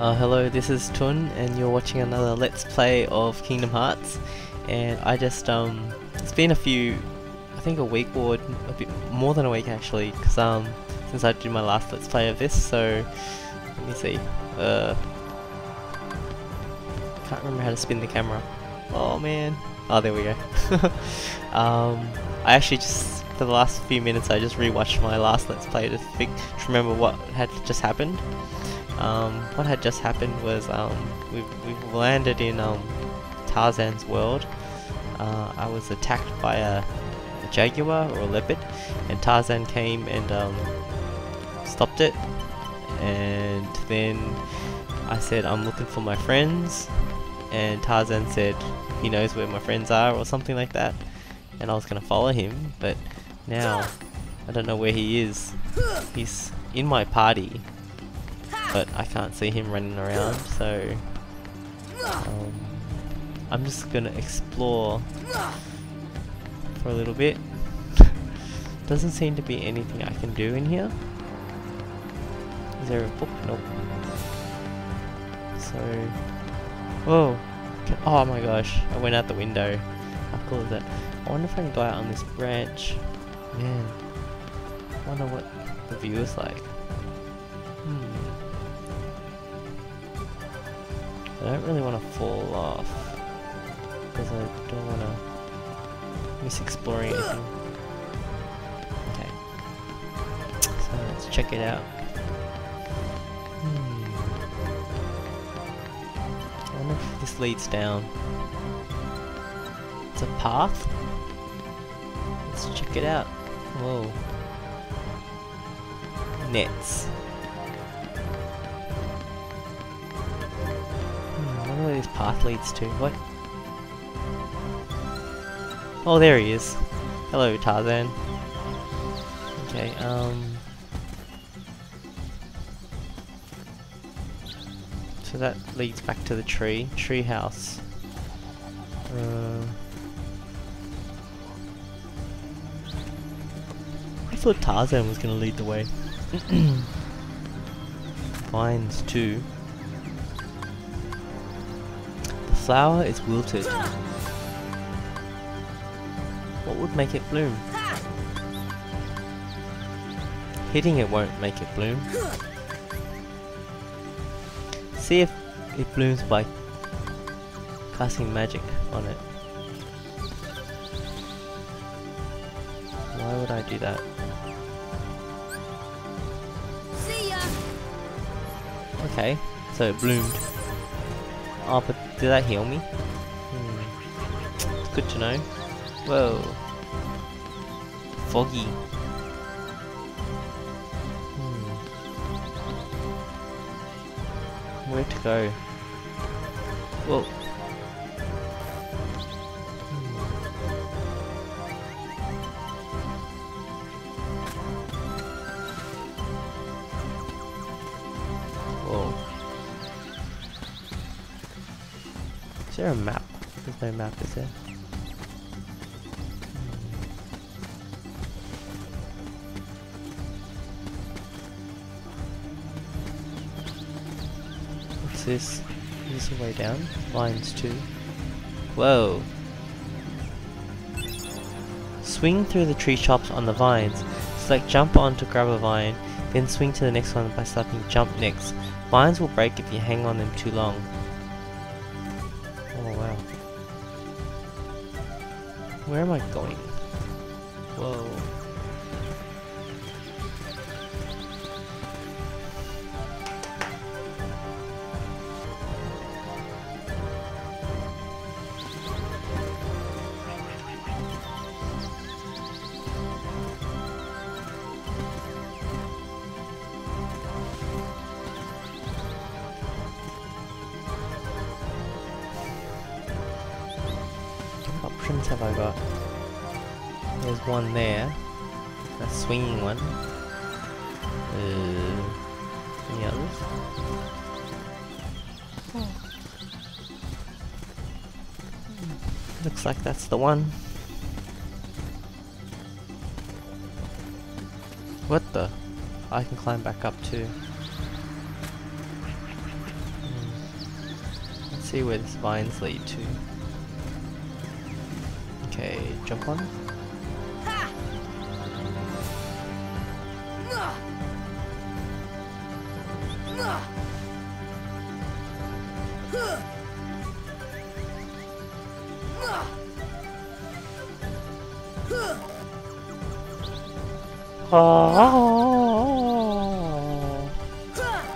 Uh, hello, this is Tun, and you're watching another Let's Play of Kingdom Hearts. And I just, um, it's been a few, I think a week or a bit more than a week actually, because, um, since I did my last Let's Play of this, so, let me see, uh, can't remember how to spin the camera. Oh man, oh there we go. um, I actually just, for the last few minutes, I just rewatched my last Let's Play to think, to remember what had just happened. Um, what had just happened was um, we've, we've landed in um, Tarzan's world. Uh, I was attacked by a, a, jaguar or a leopard, and Tarzan came and um, stopped it. And then I said, I'm looking for my friends, and Tarzan said he knows where my friends are or something like that. And I was gonna follow him, but now I don't know where he is. He's in my party, but I can't see him running around, so um, I'm just gonna explore for a little bit. Doesn't seem to be anything I can do in here. Is there a book? Nope. So, whoa! Oh my gosh! I went out the window. How cool is that? I wonder if I can go out on this branch. Man, I wonder what the view is like. I don't really want to fall off because I don't want to miss exploring anything. Okay, so let's check it out. Hmm. I wonder if this leads down. It's a path? Let's check it out. Whoa. Nets. Path leads to. What? Oh, there he is. Hello, Tarzan. Okay, um... So that leads back to the tree. Tree house. Uh... I thought Tarzan was gonna lead the way. Vines too flower is wilted. What would make it bloom? Hitting it won't make it bloom. See if it blooms by casting magic on it. Why would I do that? Okay, so it bloomed. Oh, but did that heal me? Hmm. It's good to know. Whoa. Foggy. Hmm. Where to go? Whoa. Is there a map? There's no map, is there? What's this? Is this a way down? Vines 2. Whoa! Swing through the tree tops on the vines. Select jump on to grab a vine, then swing to the next one by selecting jump next. Vines will break if you hang on them too long. Where am I going? Have I got? There's one there. A swinging one. Uh, any others? Looks like that's the one. What the? I can climb back up too. Hmm. Let's see where this vines lead to. Okay, jump on. Oh.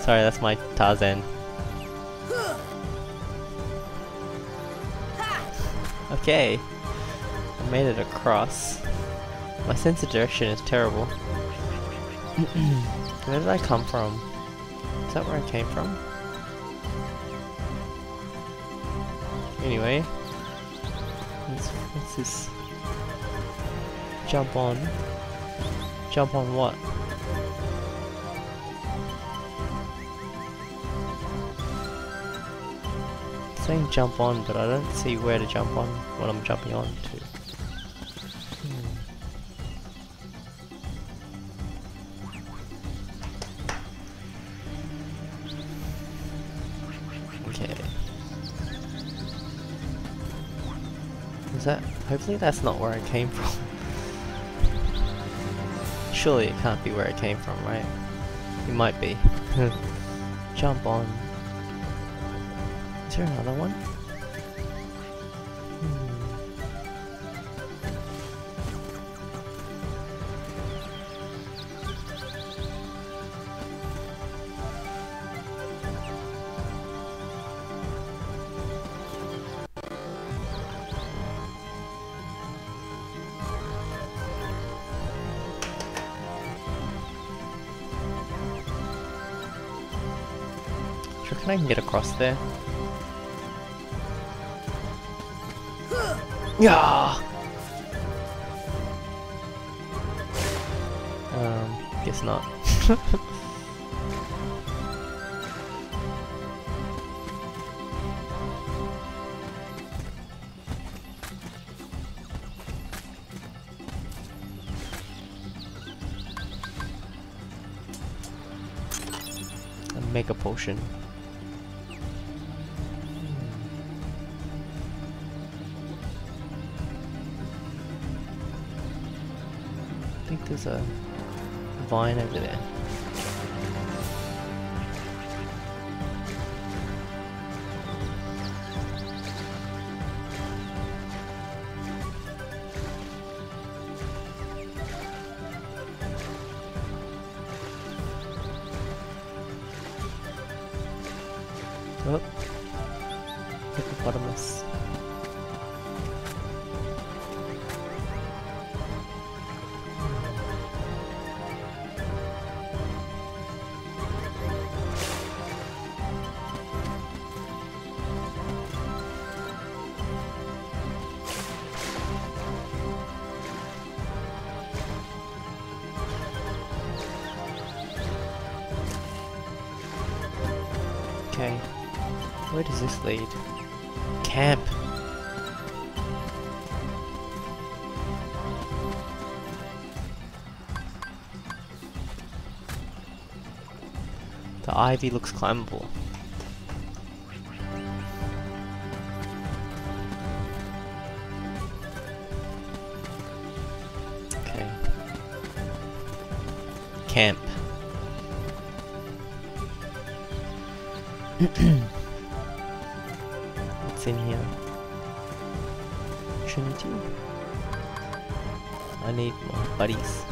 Sorry, that's my Tarzan. Okay, made it across. My sense of direction is terrible. where did I come from? Is that where I came from? Anyway, what's, what's this? Jump on. Jump on what? Saying jump on, but I don't see where to jump on, what I'm jumping on to. Is that... Hopefully that's not where I came from. Surely it can't be where I came from, right? It might be. Jump on. Is there another one? Can get across there? Yeah. Um, guess not. A mega potion. There's a vine over there. Where does this lead? Camp. The ivy looks climbable. Okay. Camp. In here? Trinity? I need more buddies.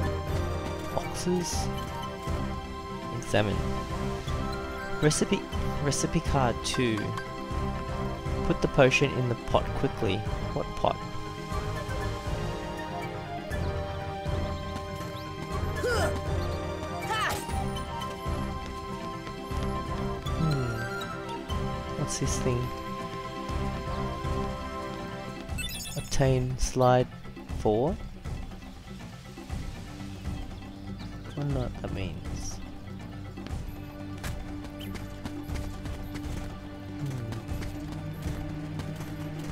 Um, boxes? Examine. Recipe recipe card 2. Put the potion in the pot quickly. What pot? Obtain slide 4? I don't what that means. Hmm.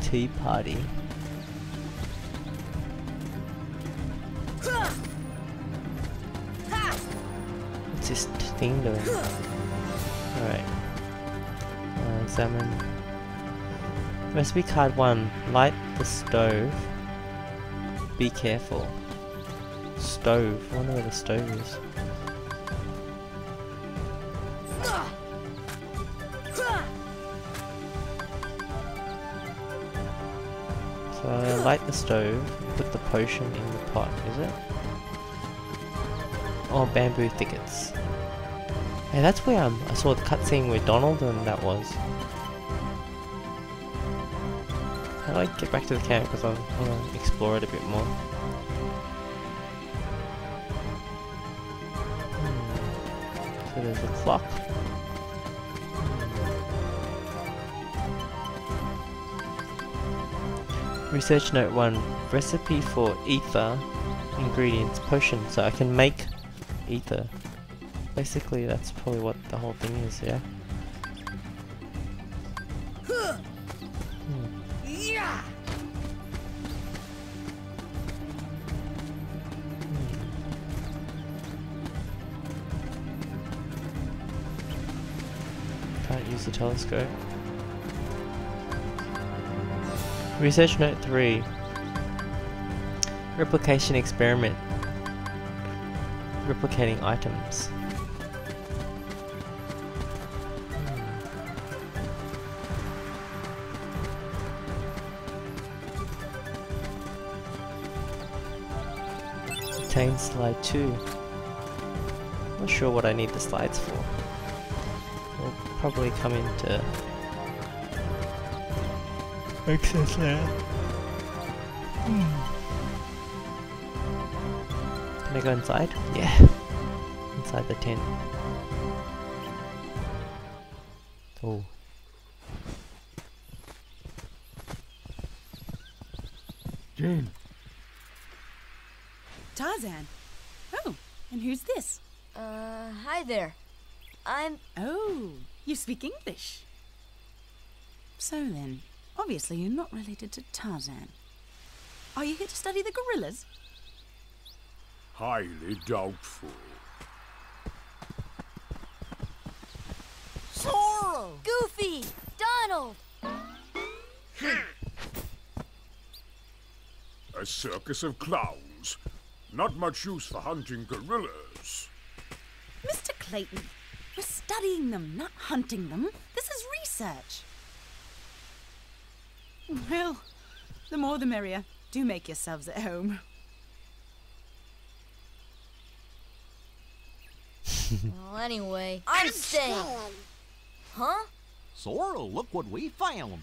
Tea party. What's this thing doing? Alright. Uh, examine. Recipe card 1. Light the stove. Be careful. Stove. I wonder where the stove is. So light the stove, put the potion in the pot, is it? Oh, bamboo thickets. Hey, that's where um, I saw the cutscene where Donald and that was. I get back to the camp because I want to explore it a bit more? Hmm. So there's a clock. Research note 1 recipe for ether ingredients potion so I can make ether basically that's probably what the whole thing is yeah Can't use the telescope. Research note 3 Replication experiment. Replicating items. Obtain slide 2. Not sure what I need the slides probably come into access that. Can I go inside? Yeah. Inside the tent. Oh. Jane, Tarzan. Oh, and who's this? Uh, hi there. I'm. Oh, you speak English. So then, obviously you're not related to Tarzan. Are you here to study the gorillas? highly doubtful. Sora! Goofy! Donald! Hmm. A circus of clowns. Not much use for hunting gorillas. Mr. Clayton, we're studying them, not hunting them. This is research. Well, the more the merrier. Do make yourselves at home. Well, anyway, I'm staying. Huh? Sora, look what we found.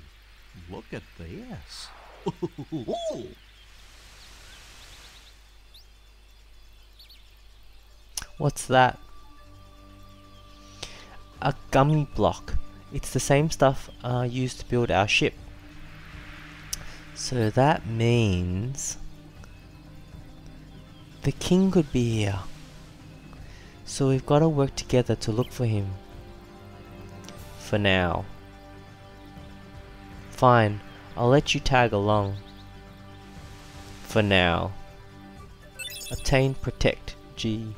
Look at this. What's that? A gummy block. It's the same stuff uh, used to build our ship. So that means the king could be here. So we've got to work together to look for him. For now. Fine, I'll let you tag along. For now. Obtain Protect G.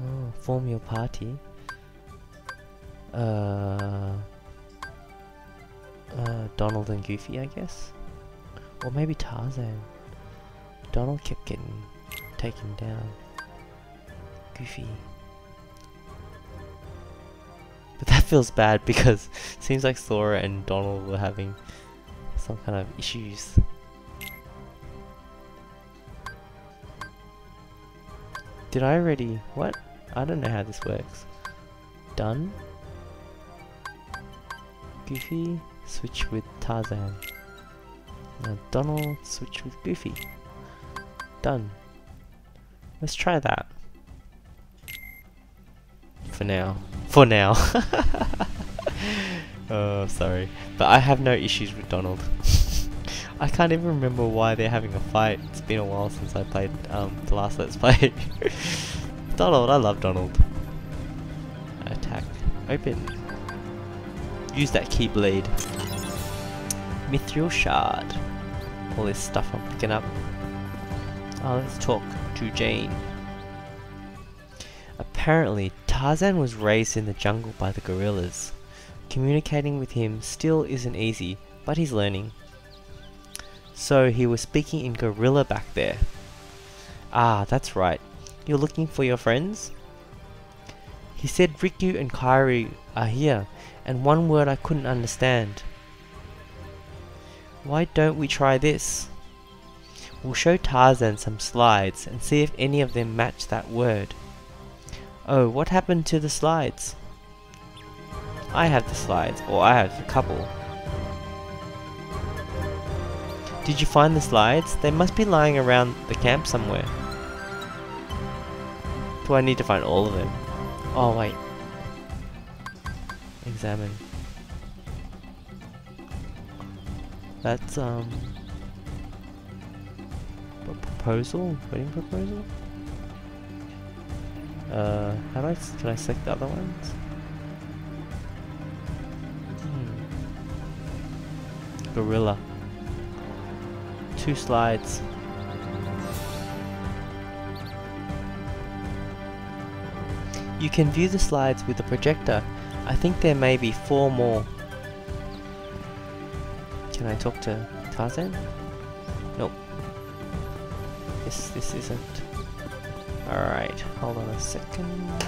Oh, form your party. Uh, uh, Donald and Goofy, I guess, or maybe Tarzan. Donald kept getting taken down. Goofy. But that feels bad because it seems like Sora and Donald were having some kind of issues. Did I already... What? I don't know how this works. Done? Goofy, switch with Tarzan. Now Donald, switch with Goofy. Done. Let's try that. For now. For now. oh, sorry. But I have no issues with Donald. I can't even remember why they're having a fight. It's been a while since I played um, the last Let's Play. Donald, I love Donald. Attack. Open. Use that Keyblade. Mithril Shard. All this stuff I'm picking up. Oh, let's talk to Jane. Apparently, Tarzan was raised in the jungle by the gorillas. Communicating with him still isn't easy, but he's learning. So he was speaking in gorilla back there. Ah, that's right. You're looking for your friends? He said Riku and Kairi are here, and one word I couldn't understand. Why don't we try this? We'll show Tarzan some slides and see if any of them match that word. Oh, what happened to the slides? I have the slides, or I have a couple. Did you find the slides? They must be lying around the camp somewhere. Do I need to find all of them? Oh wait. Examine. That's um a proposal? Wedding proposal? Uh how do I can I select the other ones? Hmm. Gorilla. Two slides. You can view the slides with the projector. I think there may be four more. Can I talk to Tarzan? Nope. This this isn't. Alright, hold on a second.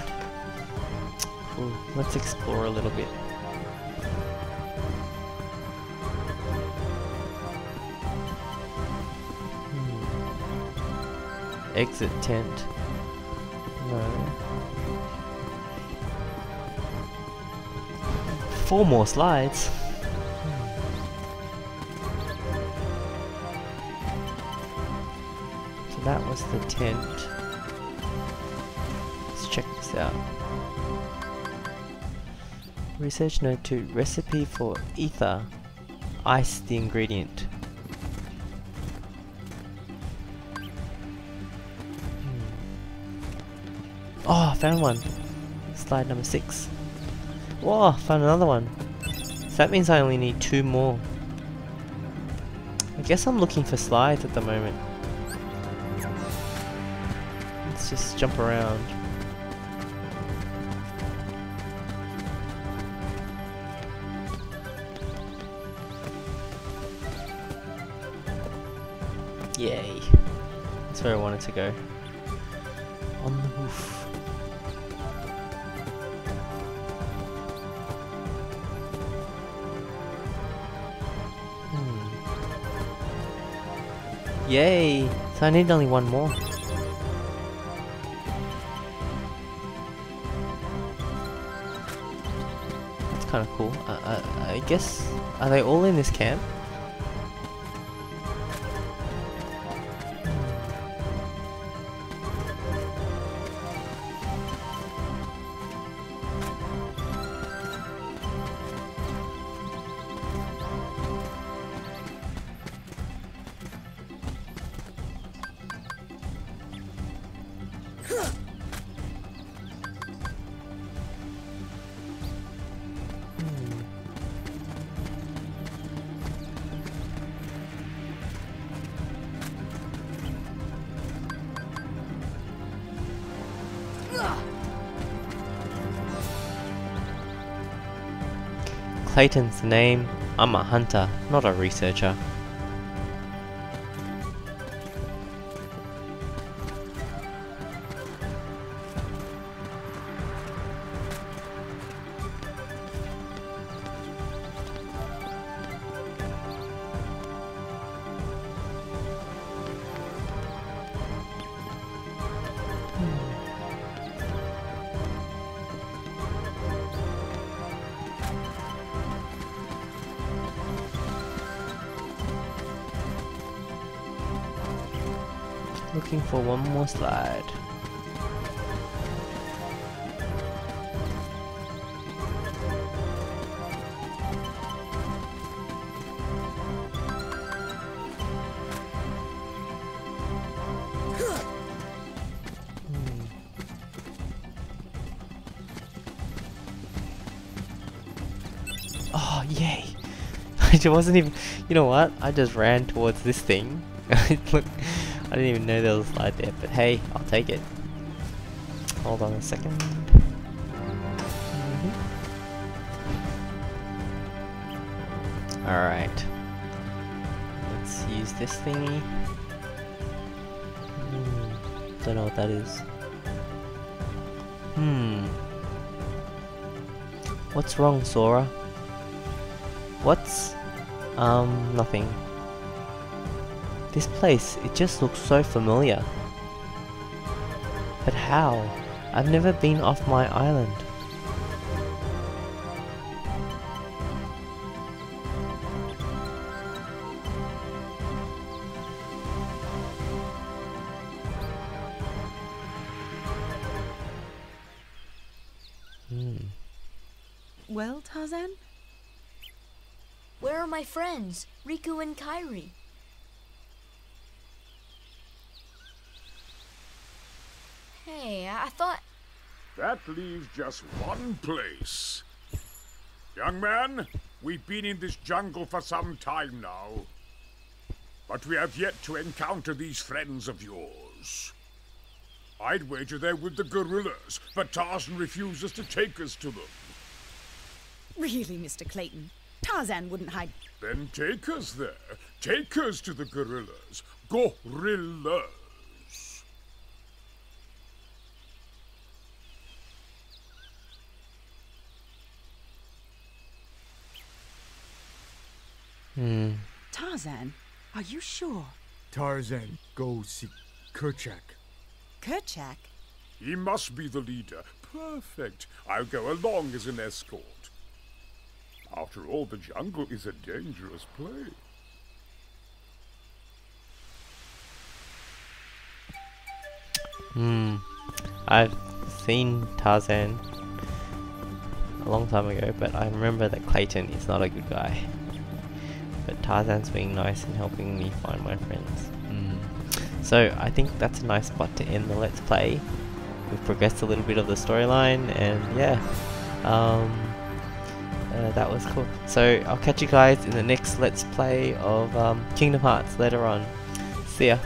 Cool. Let's explore a little bit. Hmm. Exit tent. Four more slides. So that was the tent. Let's check this out. Research note 2 recipe for ether. Ice the ingredient. Hmm. Oh, I found one. Slide number 6. Oh, Whoa, found another one. So that means I only need two more. I guess I'm looking for slides at the moment. Let's just jump around. Yay. That's where I wanted to go. On the roof. Yay! So I need only one more. That's kind of cool. Uh, uh, I guess are they all in this camp? Clayton's the name. I'm a hunter, not a researcher. Looking for one more slide. Hmm. Oh, yay! I just wasn't even. You know what? I just ran towards this thing. Look, I didn't even know there was a slide there, but hey, I'll take it. Hold on a 2nd Alright. Let's use this thingy. Hmm. Don't know what that is. Hmm. What's wrong, Sora? What's... Um, nothing. This place, it just looks so familiar. But how? I've never been off my island. Hmm. Well, Tarzan? Where are my friends, Riku and Kairi? Hey, I I thought. That leaves just one place. Young man, we've been in this jungle for some time now. But we have yet to encounter these friends of yours. I'd wager they're with the gorillas, but Tarzan refuses to take us to them. Really, Mr. Clayton? Tarzan wouldn't hide. Then take us there. Take us to the gorillas. Gorillas. Hmm. Tarzan, are you sure? Tarzan, go see Kerchak. Kerchak? He must be the leader. Perfect. I'll go along as an escort. After all, the jungle is a dangerous place. Hmm. I've seen Tarzan a long time ago, but I remember that Clayton is not a good guy. But Tarzan's being nice and helping me find my friends. Hmm. So I think that's a nice spot to end the Let's Play. We've progressed a little bit of the storyline, and yeah, um, uh, that was cool. So I'll catch you guys in the next Let's Play of um, Kingdom Hearts later on. See ya.